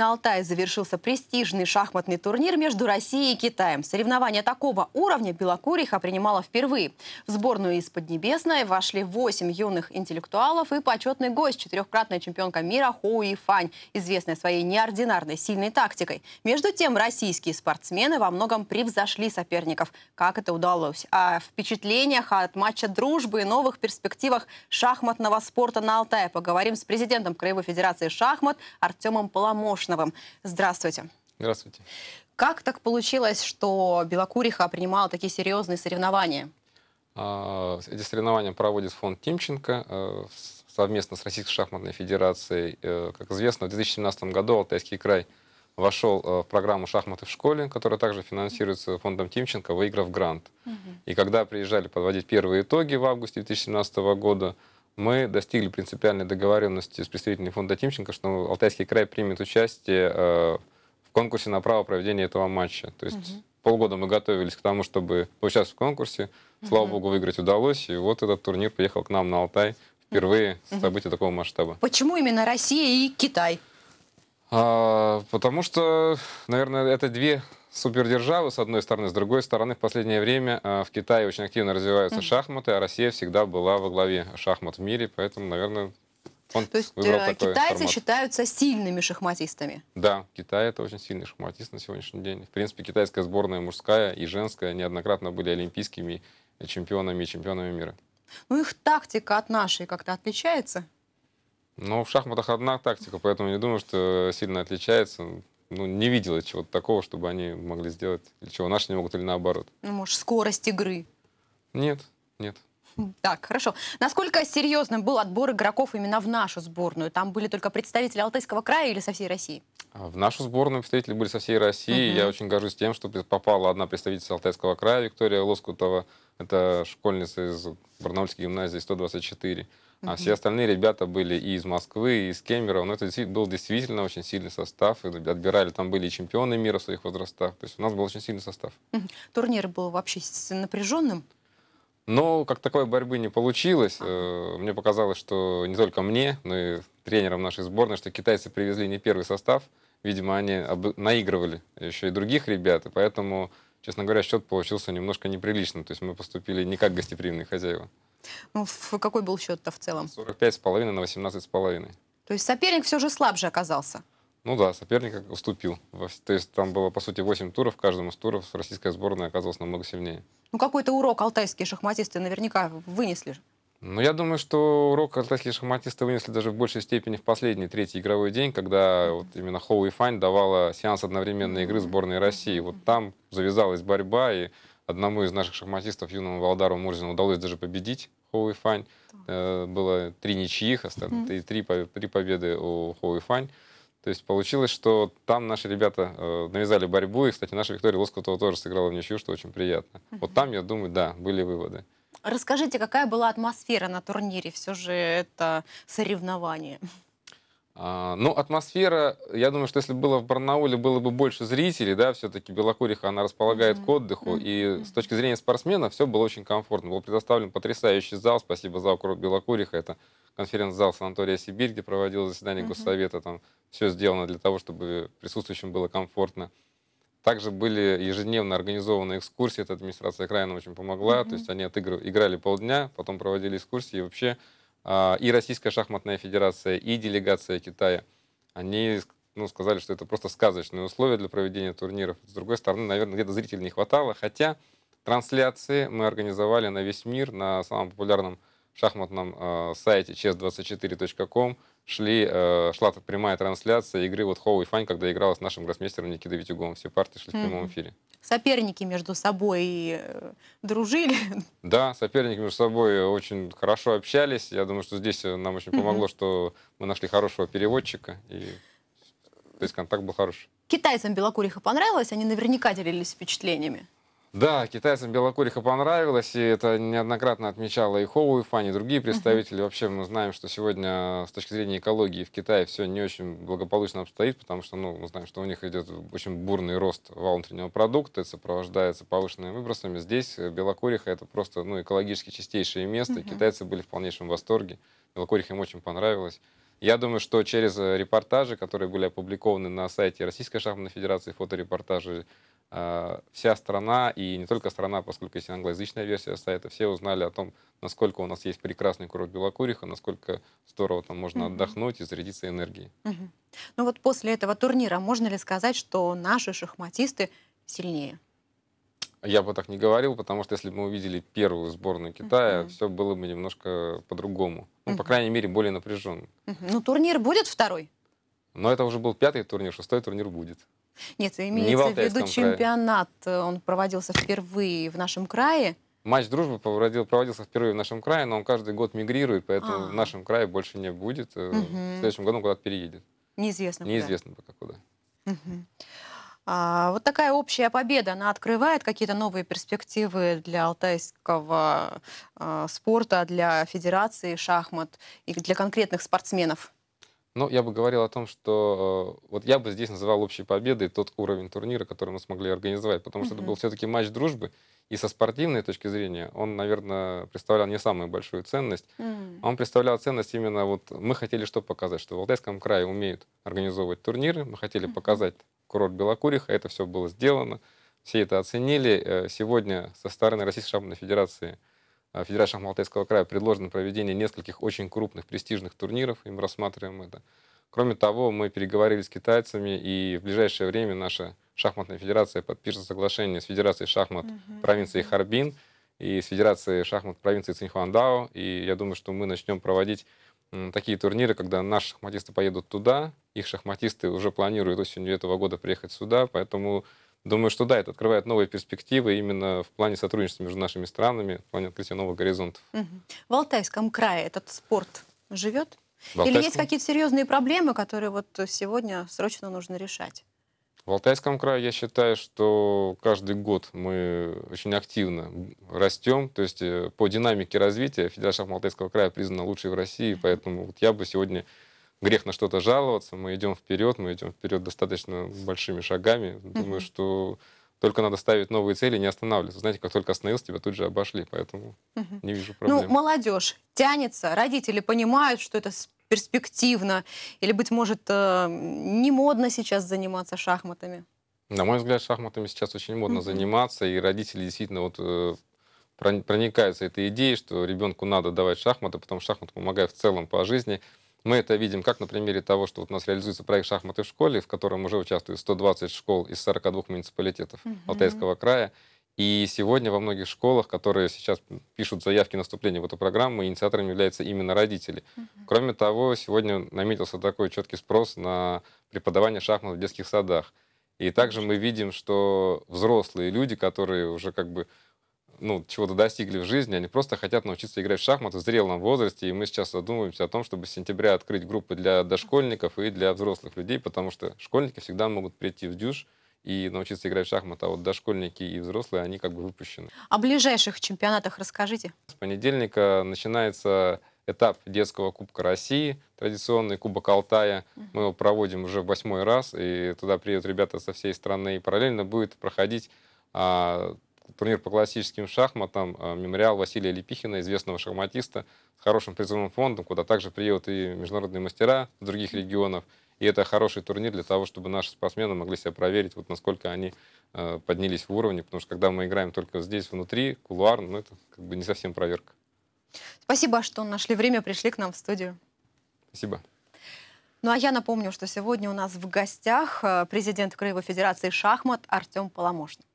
На Алтае завершился престижный шахматный турнир между Россией и Китаем. Соревнования такого уровня Белокуриха принимала впервые. В сборную из Поднебесной вошли 8 юных интеллектуалов и почетный гость, четырехкратная чемпионка мира Хоу Фань, известная своей неординарной сильной тактикой. Между тем, российские спортсмены во многом превзошли соперников. Как это удалось? О впечатлениях от матча дружбы и новых перспективах шахматного спорта на Алтае поговорим с президентом Краевой Федерации шахмат Артемом Поломошновым. Здравствуйте. Здравствуйте. Как так получилось, что Белокуриха принимала такие серьезные соревнования? А, эти соревнования проводит фонд Тимченко э, совместно с Российской шахматной федерацией. Э, как известно, в 2017 году Алтайский край вошел э, в программу «Шахматы в школе», которая также финансируется фондом Тимченко, выиграв грант. Угу. И когда приезжали подводить первые итоги в августе 2017 года, мы достигли принципиальной договоренности с представителями фонда Тимченко, что Алтайский край примет участие э, в конкурсе на право проведения этого матча. То есть угу. полгода мы готовились к тому, чтобы поучаствовать в конкурсе. Слава угу. богу, выиграть удалось. И вот этот турнир приехал к нам на Алтай впервые угу. событие такого масштаба. Почему именно Россия и Китай? А, потому что, наверное, это две супердержавы, с одной стороны. С другой стороны, в последнее время а, в Китае очень активно развиваются mm. шахматы, а Россия всегда была во главе шахмат в мире, поэтому, наверное, он То есть э, китайцы формат. считаются сильными шахматистами? Да, Китай это очень сильный шахматист на сегодняшний день. В принципе, китайская сборная мужская и женская неоднократно были олимпийскими чемпионами и чемпионами мира. Ну, их тактика от нашей как-то отличается? Ну, в шахматах одна тактика, поэтому не думаю, что сильно отличается ну, не видела чего-то такого, чтобы они могли сделать, или чего наши не могут, или наоборот. Ну, может, скорость игры? Нет, нет. Так, хорошо. Насколько серьезным был отбор игроков именно в нашу сборную? Там были только представители Алтайского края или со всей России? А в нашу сборную представители были со всей России. Угу. Я очень горжусь тем, что попала одна представительница Алтайского края, Виктория Лоскутова. Это школьница из Барнаульской гимназии 124. А все остальные ребята были и из Москвы, и из Кемерово. Но это был действительно очень сильный состав. И отбирали, там были и чемпионы мира в своих возрастах. То есть у нас был очень сильный состав. Турнир был вообще напряженным? Но как такой борьбы не получилось. Э, мне показалось, что не только мне, но и тренерам нашей сборной, что китайцы привезли не первый состав. Видимо, они наигрывали еще и других ребят. И поэтому, честно говоря, счет получился немножко неприличным. То есть мы поступили не как гостеприимные хозяева. Ну, какой был счет-то в целом? 45,5 на 18,5. То есть соперник все же слабже оказался? Ну да, соперник уступил. То есть там было, по сути, 8 туров. В каждом из туров российская сборная оказалась намного сильнее. Ну какой-то урок алтайские шахматисты наверняка вынесли же. Ну, я думаю, что урок алтайские шахматисты вынесли даже в большей степени в последний третий игровой день, когда вот именно Хоу и Фань давала сеанс одновременной игры сборной России. Вот там завязалась борьба, и одному из наших шахматистов, юному Валдару Мурзину, удалось даже победить Хоу и Фань. Э, было три ничьих, остальные, три, три победы у Хоу и Фань. То есть получилось, что там наши ребята э, навязали борьбу, и, кстати, наша Виктория Лоскутова тоже сыграла в ничью, что очень приятно. Вот там, я думаю, да, были выводы. Расскажите, какая была атмосфера на турнире? Все же это соревнование. А, ну, атмосфера, я думаю, что если было в Барнауле, было бы больше зрителей, да, все-таки Белокуриха, она располагает mm-hmm. к отдыху, mm-hmm. и с точки зрения спортсмена все было очень комфортно. Был предоставлен потрясающий зал, спасибо залу Белокуриха, это конференц-зал Санатория Сибирь, где проводилось заседание mm-hmm. Госсовета, там все сделано для того, чтобы присутствующим было комфортно. Также были ежедневно организованы экскурсии, эта администрация края нам очень помогла, mm-hmm. то есть они отыгрывали, играли полдня, потом проводили экскурсии, и вообще и Российская шахматная федерация, и делегация Китая, они ну, сказали, что это просто сказочные условия для проведения турниров. С другой стороны, наверное, где-то зрителей не хватало, хотя трансляции мы организовали на весь мир на самом популярном шахматном э, сайте chess24.com шли, э, шла прямая трансляция игры вот Хоу и Фань, когда играла с нашим гроссмейстером Никитой Витюговым. Все партии шли mm-hmm. в прямом эфире. Соперники между собой э, дружили? Да, соперники между собой очень хорошо общались. Я думаю, что здесь нам очень помогло, mm-hmm. что мы нашли хорошего переводчика. И... То есть контакт был хороший. Китайцам Белокуриха понравилось? Они наверняка делились впечатлениями. Да, китайцам Белокуриха понравилось, и это неоднократно отмечала и Хоу, и Фани, и другие представители. Uh-huh. Вообще мы знаем, что сегодня с точки зрения экологии в Китае все не очень благополучно обстоит, потому что ну, мы знаем, что у них идет очень бурный рост вал внутреннего продукта, это сопровождается повышенными выбросами. Здесь Белокуриха это просто ну, экологически чистейшее место, uh-huh. китайцы были в полнейшем восторге. Белокуриха им очень понравилось. Я думаю, что через э, репортажи, которые были опубликованы на сайте Российской шахматной федерации, фоторепортажи, э, вся страна, и не только страна, поскольку есть англоязычная версия сайта, все узнали о том, насколько у нас есть прекрасный курорт Белокуриха, насколько здорово там можно отдохнуть и зарядиться энергией. Ну вот после этого турнира можно ли сказать, что наши шахматисты сильнее? Я бы так не говорил, потому что если бы мы увидели первую сборную Китая, Мгм. все было бы немножко по-другому. Ну, по Мгм. крайней мере, более напряженно. Мгм. Ну турнир будет второй? Но это уже был пятый турнир, шестой турнир будет. Нет, Не в имеется в виду крае. чемпионат. э, Он проводился впервые в нашем крае. Матч дружбы проводил- проводился впервые в нашем крае, но он каждый год мигрирует, поэтому А. в нашем крае больше не будет. Мгм. В следующем году он куда-то переедет. Неизвестно. куда. Неизвестно пока куда. Мгм. А, вот такая общая победа, она открывает какие-то новые перспективы для алтайского а, спорта, для федерации шахмат и для конкретных спортсменов. Ну, я бы говорил о том, что э, вот я бы здесь называл общей победой тот уровень турнира, который мы смогли организовать, потому что это Мгм. был все-таки матч дружбы, и со спортивной точки зрения он, наверное, представлял не самую большую ценность. М. Он представлял ценность именно вот мы хотели что показать, что в Алтайском крае умеют организовывать турниры, мы хотели Мгм. показать курорт Белокуриха, это все было сделано, все это оценили. Э, Сегодня со стороны Российской шахматной федерации, Федерации шахмат Алтайского края предложено проведение нескольких очень крупных престижных турниров, и мы рассматриваем это. Кроме того, мы переговорили с китайцами, и в ближайшее время наша шахматная федерация подпишет соглашение с Федерацией шахмат Мгм. провинции Харбин и с Федерацией шахмат провинции Цинхуандао. И я думаю, что мы начнем проводить такие турниры, когда наши шахматисты поедут туда, их шахматисты уже планируют осенью этого года приехать сюда, поэтому думаю, что да, это открывает новые перспективы именно в плане сотрудничества между нашими странами, в плане открытия новых горизонтов. Мгм. В Алтайском крае этот спорт живет? В Или есть Алтайском- какие-то серьезные проблемы, которые вот сегодня срочно нужно решать? В Алтайском крае я считаю, что каждый год мы очень активно растем. То есть э, по динамике развития Федерация Алтайского края признана лучшей в России, поэтому вот я бы сегодня грех на что-то жаловаться. Мы идем вперед, мы идем вперед достаточно большими шагами. Думаю, Мгм. что только надо ставить новые цели не останавливаться. Знаете, как только остановился, тебя тут же обошли, поэтому Мгм. не вижу Ну, проблем. молодежь тянется, родители понимают, что это перспективно, или, быть может, э, не модно сейчас заниматься шахматами. На мой взгляд, шахматами сейчас очень модно Мгм. заниматься, и родители действительно вот э, прон- проникаются этой идеей, что ребенку надо давать шахматы, потому что шахматы помогают в целом по жизни. Мы это видим как на примере того, что вот у нас реализуется проект «Шахматы в школе», в котором уже участвует 120 школ из 42 муниципалитетов Мгм. Алтайского края. И сегодня во многих школах, которые сейчас пишут заявки на вступление в эту программу, инициаторами являются именно родители. Мгм. Кроме того, сегодня наметился такой четкий спрос на преподавание шахмат в детских садах. И также мы видим, что взрослые люди, которые уже как бы ну, чего-то достигли в жизни, они просто хотят научиться играть в шахматы в зрелом возрасте. И мы сейчас задумываемся о том, чтобы с сентября открыть группы для дошкольников и для взрослых людей, потому что школьники всегда могут прийти в дюш и научиться играть в шахматы, а вот дошкольники и взрослые, они как бы выпущены. О ближайших чемпионатах расскажите. С понедельника начинается этап детского Кубка России, традиционный Кубок Алтая. Мы его проводим уже в восьмой раз, и туда приедут ребята со всей страны. И параллельно будет проходить а, турнир по классическим шахматам, а, мемориал Василия Лепихина, известного шахматиста, с хорошим призовым фондом, куда также приедут и международные мастера с других регионов. И это хороший турнир для того, чтобы наши спортсмены могли себя проверить, вот насколько они э, поднялись в уровне, потому что когда мы играем только здесь, внутри, кулуарно, ну, это как бы не совсем проверка. Спасибо, что нашли время, пришли к нам в студию. Спасибо. Ну а я напомню, что сегодня у нас в гостях э, президент Краевой Федерации шахмат Артем Поломошник.